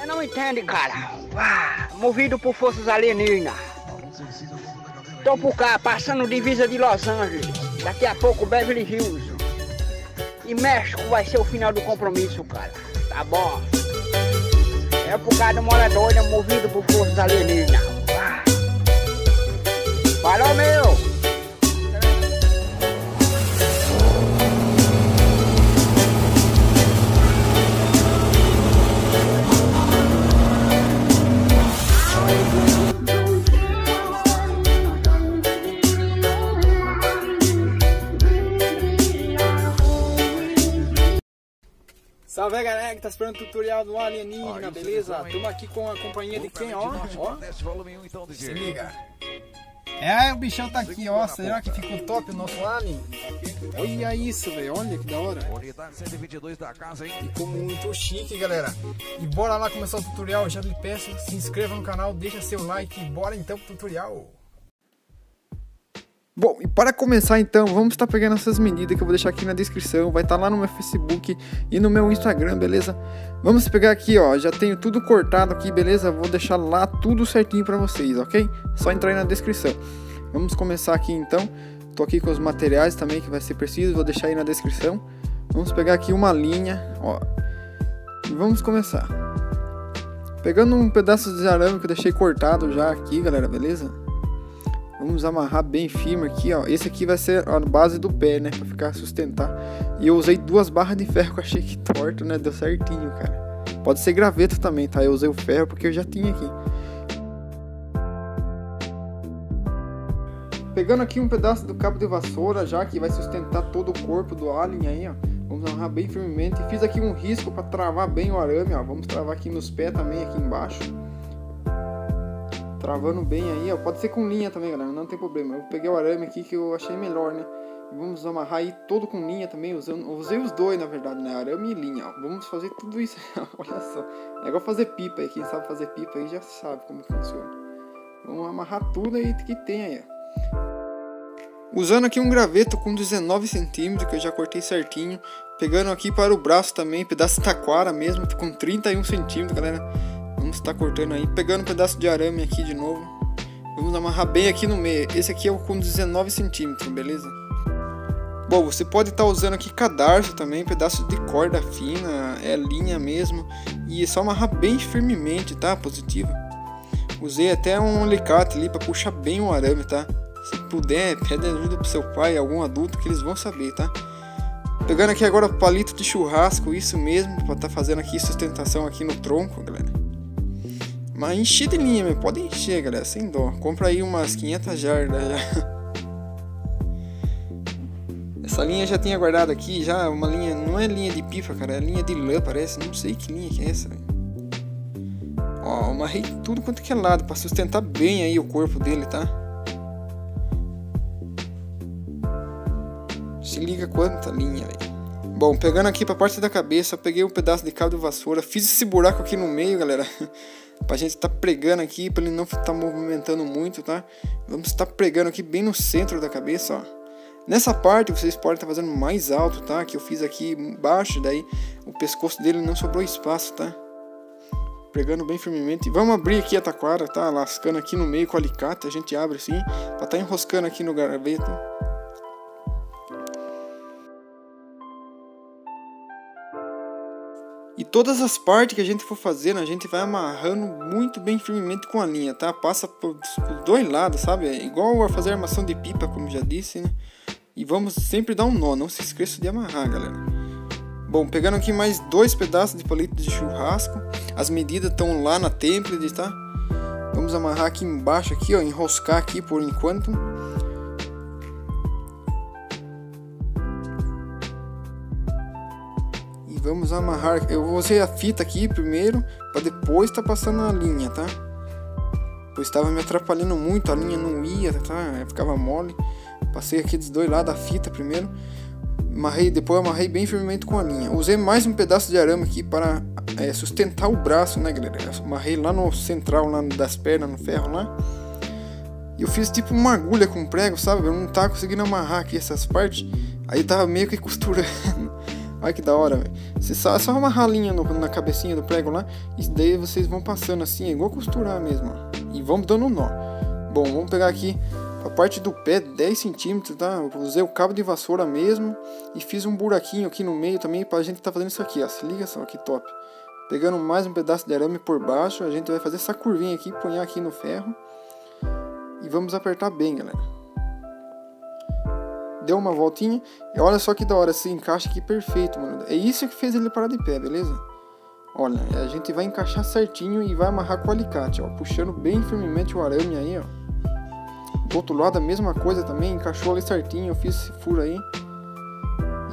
Você não entende, cara. Movido por forças alienígenas. Tô por cá, passando divisa de Los Angeles. Daqui a pouco Beverly Hills. E México vai ser o final do compromisso, cara. Tá bom. É por causa de uma doida movido por forças alienígenas. Esperando o tutorial do alienígena, beleza? Estamos aqui com a companhia de quem, ó, ó. Se liga. É, o bichão tá aqui, ó. Será que ficou top o nosso alien? Olha isso, velho. Olha que da hora. Ficou muito chique, galera. E bora lá começar o tutorial. Já lhe peço, se inscreva no canal, deixa seu like e bora então pro tutorial. Bom, e para começar então, vamos estar pegando essas medidas que eu vou deixar aqui na descrição, vai estar lá no meu Facebook e no meu Instagram, beleza? Vamos pegar aqui, ó, já tenho tudo cortado aqui, beleza? Vou deixar lá tudo certinho para vocês, ok? Só entrar aí na descrição. Vamos começar aqui então, tô aqui com os materiais também que vai ser preciso, vou deixar aí na descrição. Vamos pegar aqui uma linha, ó, e vamos começar. Pegando um pedaço de arame que eu deixei cortado já aqui, galera, beleza? Vamos amarrar bem firme aqui, ó. Esse aqui vai ser a base do pé, né? Pra ficar sustentar. E eu usei duas barras de ferro que eu achei que torto, né? Deu certinho, cara. Pode ser graveto também, tá? Eu usei o ferro porque eu já tinha aqui. Pegando aqui um pedaço do cabo de vassoura já, que vai sustentar todo o corpo do alien aí, ó. Vamos amarrar bem firmemente. Fiz aqui um risco para travar bem o arame, ó. Vamos travar aqui nos pés também, aqui embaixo. Travando bem aí, ó. Pode ser com linha também, galera. Não tem problema. Eu peguei o arame aqui que eu achei melhor, né? Vamos amarrar aí todo com linha também. Usando, usei os dois, na verdade, né? Arame e linha, ó. Vamos fazer tudo isso. Olha só. É igual fazer pipa aí. Quem sabe fazer pipa aí já sabe como funciona. Vamos amarrar tudo aí que tem aí, ó. Usando aqui um graveto com 19 centímetros, que eu já cortei certinho. Pegando aqui para o braço também, pedaço de taquara mesmo, com 31 centímetros, galera. Vamos estar cortando aí, pegando um pedaço de arame aqui de novo. Vamos amarrar bem aqui no meio. Esse aqui é o com 19 centímetros, beleza? Bom, você pode estar usando aqui cadarço também, pedaço de corda fina, é linha mesmo. E é só amarrar bem firmemente, tá? Positivo. Usei até um alicate ali para puxar bem o arame, tá? Se puder, pede ajuda pro seu pai, algum adulto, que eles vão saber, tá? Pegando aqui agora palito de churrasco, isso mesmo, para estar tá fazendo aqui sustentação aqui no tronco, galera. Mas encher de linha, meu. pode encher, galera, sem dó. Compra aí umas 500 jardas já. Essa linha já tinha guardado aqui, já uma linha, não é linha de pifa, cara, é linha de lã, parece, não sei que linha que é essa. Ó, amarrei tudo quanto que é lado, pra sustentar bem aí o corpo dele, tá? Se liga quanta linha, velho. Bom, pegando aqui pra parte da cabeça, peguei um pedaço de cabo de vassoura, fiz esse buraco aqui no meio, galera. pra gente estar tá pregando aqui, para ele não estar tá movimentando muito, tá? Vamos estar tá pregando aqui bem no centro da cabeça, ó. Nessa parte vocês podem estar tá fazendo mais alto, tá? Que eu fiz aqui embaixo, daí o pescoço dele não sobrou espaço, tá? Pregando bem firmemente. Vamos abrir aqui a taquara, tá? Lascando aqui no meio com o alicate, a gente abre assim, pra tá enroscando aqui no graveto. Todas as partes que a gente for fazendo, a gente vai amarrando muito bem firmemente com a linha, tá? Passa por, dois lados, sabe? É igual a fazer armação de pipa, como já disse, né? E vamos sempre dar um nó, não se esqueça de amarrar, galera. Bom, pegando aqui mais dois pedaços de palito de churrasco. As medidas estão lá na template, tá? Vamos amarrar aqui embaixo, aqui, ó, enroscar aqui por enquanto. Vamos amarrar. Eu vou usar a fita aqui primeiro, para depois tá passando a linha, tá? Pois estava me atrapalhando muito, a linha não ia, tá? Ficava mole. Passei aqui dos dois lados a fita primeiro. Amarrei, depois amarrei bem firmemente com a linha. Usei mais um pedaço de arame aqui para é, sustentar o braço, né, galera? Amarrei lá no central, lá das pernas, no ferro lá. E eu fiz tipo uma agulha com prego, sabe? Eu não tava conseguindo amarrar aqui essas partes. Aí tava meio que costurando. Olha que da hora, velho. Só, só amarrar a linha no, na cabecinha do prego lá. E daí vocês vão passando assim, é igual costurar mesmo. E vamos dando um nó. Bom, vamos pegar aqui a parte do pé, 10 centímetros, tá? Usei o cabo de vassoura mesmo. E fiz um buraquinho aqui no meio também pra gente tá fazendo isso aqui, ó. Se liga só, que top. Pegando mais um pedaço de arame por baixo, a gente vai fazer essa curvinha aqui, punhar aqui no ferro. E vamos apertar bem, galera. Deu uma voltinha. E olha só que da hora, esse encaixe aqui perfeito, mano. É isso que fez ele parar de pé, beleza? Olha, a gente vai encaixar certinho e vai amarrar com o alicate, ó. Puxando bem firmemente o arame aí, ó. Do outro lado a mesma coisa também, encaixou ali certinho, eu fiz esse furo aí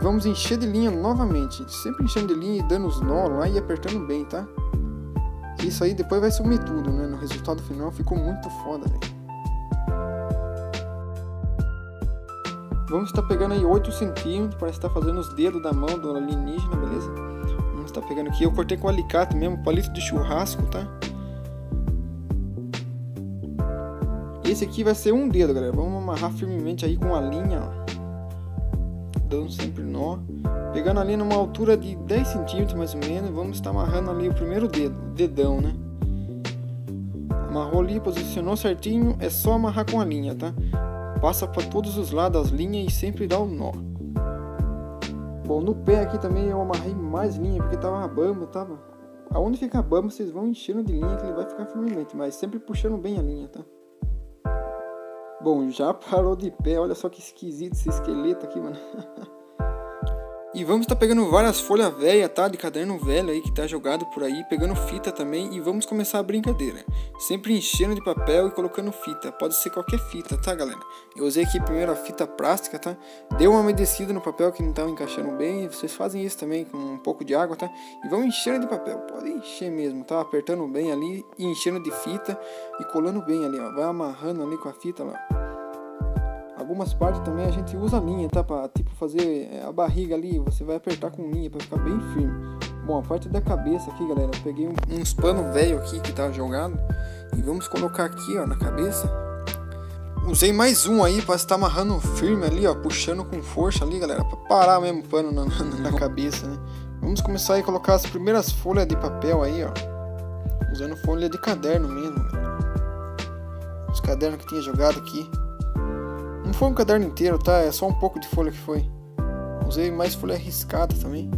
vamos encher de linha novamente. Sempre enchendo de linha e dando os nó lá e apertando bem, tá? Isso aí depois vai sumir tudo, né? No resultado final ficou muito foda, velho. Vamos estar pegando aí 8 centímetros, parece estar fazendo os dedos da mão do alienígena, beleza? Vamos estar pegando aqui, eu cortei com alicate mesmo, palito de churrasco, tá? Esse aqui vai ser um dedo, galera. Vamos amarrar firmemente aí com a linha, ó dando sempre nó. Pegando ali numa altura de 10 centímetros mais ou menos, vamos estar amarrando ali o primeiro dedo, dedão, né? Amarrou ali, posicionou certinho, é só amarrar com a linha, tá? Passa para todos os lados as linhas e sempre dá um nó. Bom, no pé aqui também eu amarrei mais linha porque tava bamba, tava. Aonde fica bamba vocês vão enchendo de linha que ele vai ficar firmemente, mas sempre puxando bem a linha, tá? Bom, já parou de pé. Olha só que esquisito esse esqueleto aqui, mano. E vamos estar tá pegando várias folhas velhas, tá? De caderno velho aí que tá jogado por aí, pegando fita também e vamos começar a brincadeira. Sempre enchendo de papel e colocando fita. Pode ser qualquer fita, tá, galera? Eu usei aqui primeiro a fita plástica, tá? Deu uma umedecida no papel que não estava encaixando bem. Vocês fazem isso também com um pouco de água, tá? E vão enchendo de papel. Pode encher mesmo, tá? Apertando bem ali e enchendo de fita e colando bem ali, ó. Vai amarrando ali com a fita lá. Algumas partes também a gente usa linha, tá? Pra tipo fazer é, a barriga ali, você vai apertar com linha para ficar bem firme. Bom, a parte da cabeça aqui, galera, eu peguei uns pano velho aqui que tá jogado e vamos colocar aqui, ó, na cabeça. Usei mais um aí para estar amarrando firme ali, ó, puxando com força ali, galera, para parar mesmo o pano na, na, na cabeça, né? Vamos começar a colocar as primeiras folhas de papel aí, ó. Usando folha de caderno mesmo. Os cadernos que tinha jogado aqui. Não foi um caderno inteiro, tá? É só um pouco de folha que foi. Usei mais folha riscada também.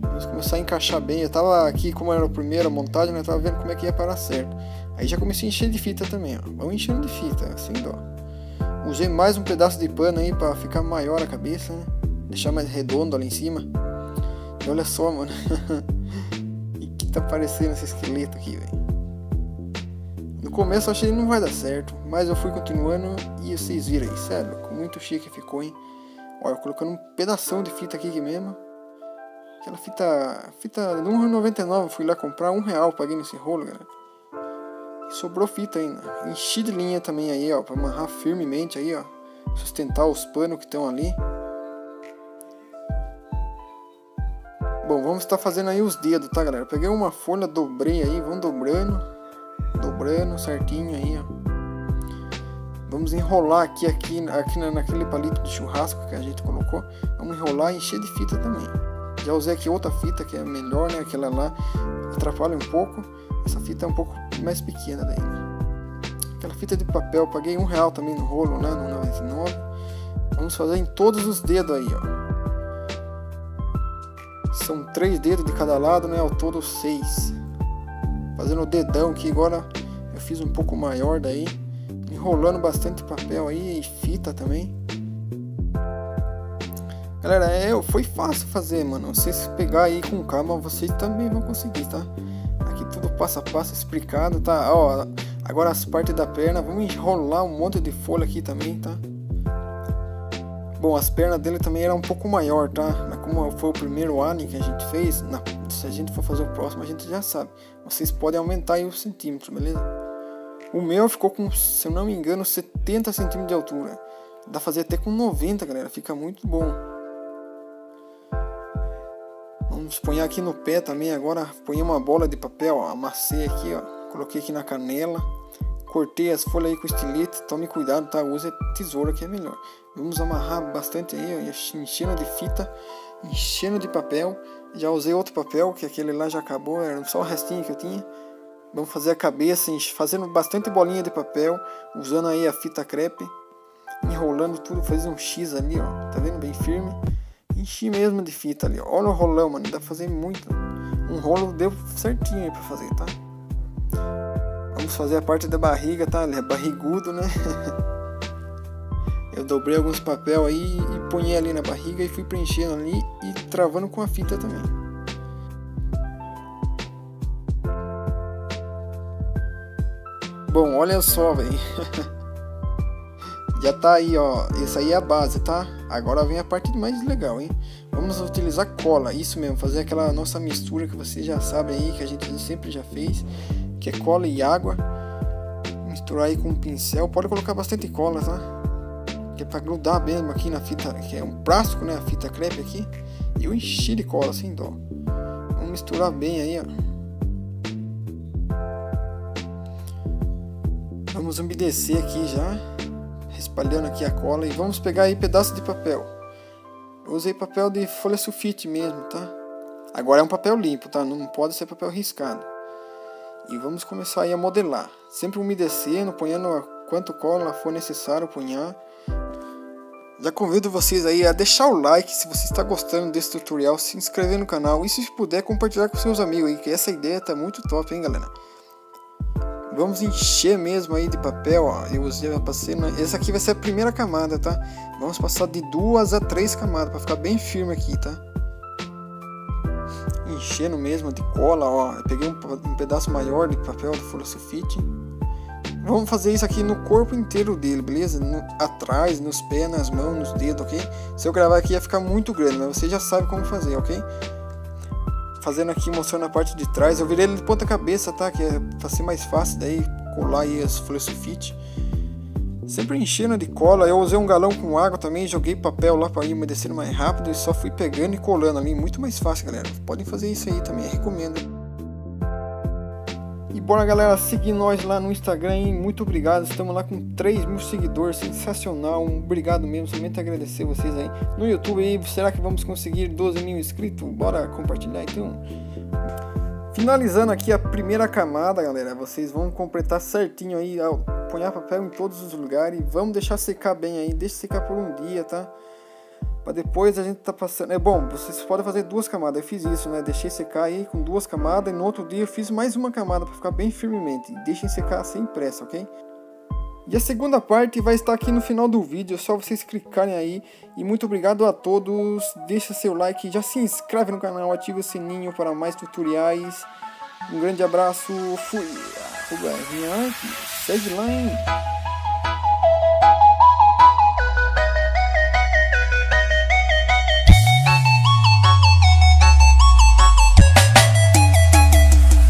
Vamos começar a encaixar bem. Eu tava aqui, como era a primeira montagem, né? eu tava vendo como é que ia parar certo. Aí já comecei a encher de fita também, ó. Vamos enchendo de fita, sem dó. Usei mais um pedaço de pano aí pra ficar maior a cabeça, né? Deixar mais redondo ali em cima. E olha só, mano. e que tá parecendo esse esqueleto aqui, velho começo eu achei que não vai dar certo, mas eu fui continuando e vocês viram aí, sério, muito chique ficou, hein? Olha, colocando um pedaço de fita aqui mesmo. Aquela fita, fita de 1,99, fui lá comprar, um real paguei nesse rolo, galera. E sobrou fita ainda. Enchi de linha também aí, ó, pra amarrar firmemente aí, ó. Sustentar os panos que estão ali. Bom, vamos estar fazendo aí os dedos, tá, galera? Peguei uma folha, dobrei aí, vamos dobrando dobrando certinho aí, ó. Vamos enrolar aqui, aqui, aqui naquele palito de churrasco que a gente colocou. Vamos enrolar e encher de fita também. Já usei aqui outra fita que é melhor, né? Aquela lá atrapalha um pouco. Essa fita é um pouco mais pequena daí. Aquela fita de papel, paguei um real também no rolo, né? No 99. Vamos fazer em todos os dedos aí, ó. São três dedos de cada lado, né? Ao todo seis fazendo o dedão aqui agora fiz um pouco maior daí enrolando bastante papel aí e fita também galera é, foi fácil fazer mano vocês pegar aí com calma vocês também vão conseguir tá aqui tudo passo a passo explicado tá ó agora as partes da perna vamos enrolar um monte de folha aqui também tá Bom, as pernas dele também eram um pouco maior, tá? Mas como foi o primeiro alien que a gente fez, na, se a gente for fazer o próximo, a gente já sabe. Vocês podem aumentar aí os centímetros, beleza? O meu ficou com, se eu não me engano, 70 centímetros de altura. Dá pra fazer até com 90, galera. Fica muito bom. Vamos pôr aqui no pé também agora. Põe uma bola de papel, ó, amassei aqui, ó. Coloquei aqui na canela. Cortei as folhas aí com estilete. Tome cuidado, tá? Use tesoura que é melhor. Vamos amarrar bastante aí, ó, enchendo de fita enchendo de papel. Já usei outro papel, que aquele lá já acabou, era só o restinho que eu tinha. Vamos fazer a cabeça, fazendo bastante bolinha de papel, usando aí a fita crepe, enrolando tudo, fazer um X ali, ó. Tá vendo? Bem firme. Enchi mesmo de fita ali, ó. Olha o rolão, mano. Dá pra fazer muito. Um rolo deu certinho aí pra fazer, tá? Vamos fazer a parte da barriga, tá? Ele é barrigudo, né? Eu dobrei alguns papel aí e ponhei ali na barriga e fui preenchendo ali e travando com a fita também. Bom, olha só, velho. Já tá aí, ó. Essa aí é a base, tá? Agora vem a parte mais legal, hein? Vamos utilizar cola, isso mesmo, fazer aquela nossa mistura que vocês já sabem aí, que a gente sempre já fez, que é cola e água. Misturar aí com um pincel, pode colocar bastante cola, tá? que é para grudar mesmo aqui na fita, que é um plástico, né? A fita crepe aqui. E eu enchi de cola sem dó. Vamos misturar bem aí, ó. Vamos umedecer aqui já, espalhando aqui a cola e vamos pegar aí pedaço de papel. Eu usei papel de folha sulfite mesmo, tá? Agora é um papel limpo, tá? Não pode ser papel riscado. E vamos começar aí a modelar. Sempre umedecendo, ponhando quanto cola for necessário ponhar. Já convido vocês aí a deixar o like se você está gostando desse tutorial, se inscrever no canal e se puder compartilhar com seus amigos aí, que essa ideia tá muito top, hein, galera. Vamos encher mesmo aí de papel, ó. Eu usei, eu passei, na... essa aqui vai ser a primeira camada, tá? Vamos passar de duas a três camadas para ficar bem firme aqui, tá? Enchendo mesmo de cola, ó. Eu peguei um, um pedaço maior de papel de folha sulfite. Vamos fazer isso aqui no corpo inteiro dele, beleza? No, atrás, nos pés, nas mãos, nos dedos, ok? Se eu gravar aqui ia ficar muito grande, mas você já sabe como fazer, ok? Fazendo aqui, mostrando a parte de trás. Eu virei ele de ponta cabeça, tá? Que é pra ser mais fácil daí colar aí as folhas sulfite. Sempre enchendo de cola. Eu usei um galão com água também, joguei papel lá para ir umedecendo mais rápido e só fui pegando e colando ali. Muito mais fácil, galera. Podem fazer isso aí também, recomendo. Bora galera, seguir nós lá no Instagram, hein? muito obrigado, estamos lá com 3 mil seguidores, sensacional, obrigado mesmo, somente agradecer vocês aí. No YouTube aí, será que vamos conseguir 12 mil inscritos? Bora compartilhar então. Finalizando aqui a primeira camada, galera, vocês vão completar certinho aí, apanhar papel em todos os lugares, vamos deixar secar bem aí, deixa secar por um dia, tá? Para depois a gente tá passando. É bom, vocês podem fazer duas camadas. Eu fiz isso, né? Deixei secar aí com duas camadas e no outro dia eu fiz mais uma camada para ficar bem firmemente. Deixem secar sem pressa, ok? E a segunda parte vai estar aqui no final do vídeo, é só vocês clicarem aí. E muito obrigado a todos, deixa seu like, já se inscreve no canal, ativa o sininho para mais tutoriais. Um grande abraço, fui! Segue lá, hein?